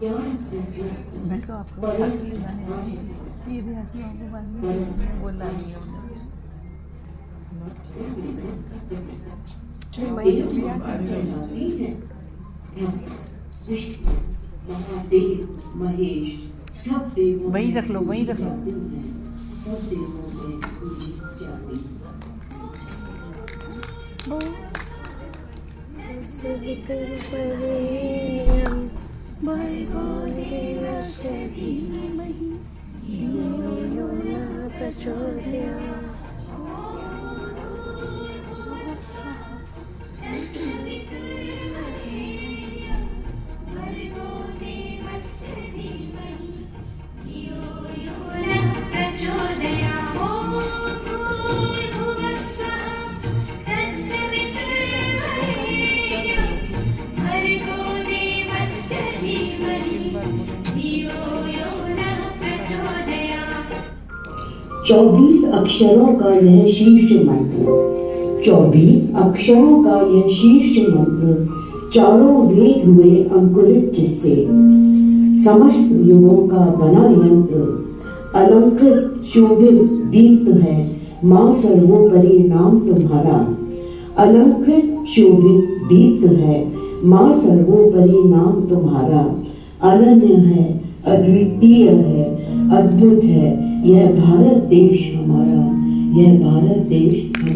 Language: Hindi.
मैं तो आपको। ये भी आती आपको बाद में बोलना नहीं है उन्हें। महादेव महेश सब देवों वहीं रख लो, वहीं रख लो। सब धीमहि यो न जाती चौबीस अक्षरों का यह शीर्ष मंत्र, चौबीस अक्षरों का यह शीर्ष मंत्र, चारों वेद हुए अंकुरित जिससे। समस्त युगों का बना यंत्र, अलंकृत, शोभित, दीप्त है माँ सर्वोपरि नाम तुम्हारा। अलंकृत, शोभित, दीप्त है माँ सर्वोपरि नाम तुम्हारा। अनन्य है अद्वितीय है अद्भुत है। यह भारत देश हमारा यह भारत देश